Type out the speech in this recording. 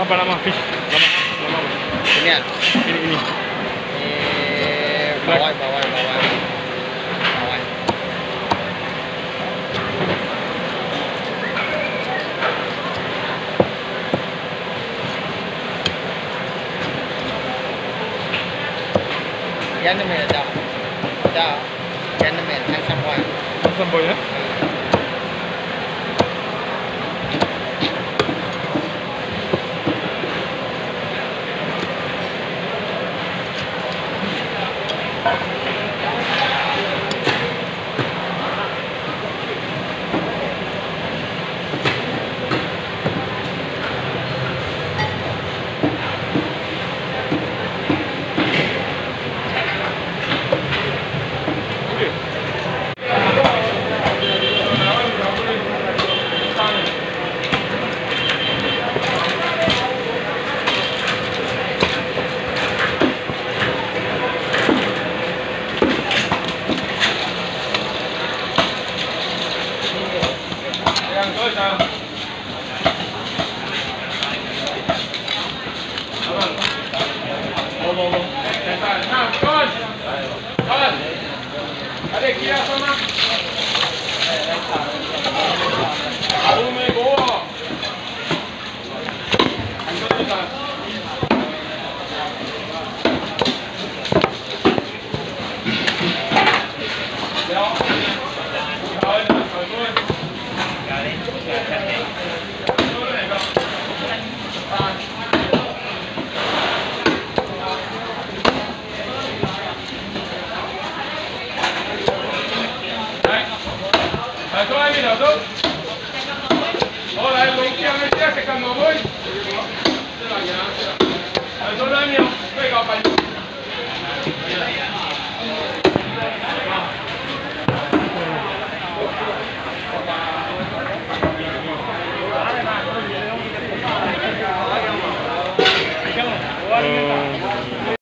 apa nama fish? Nama nama apa? Ini ya. Ini ini. Eh, bawai, bawai, bawai. Bawai. Yan na may ada. Ada. Yan na may ang samwan. 上，上，上。好啊。好，好，好。停好下，看，得及啊，他妈。来一下。好，没过。你这个。Atrás, mira, atrás. Ahora, el que a meter, que cuando voy. Atrás, mira, pega para allá.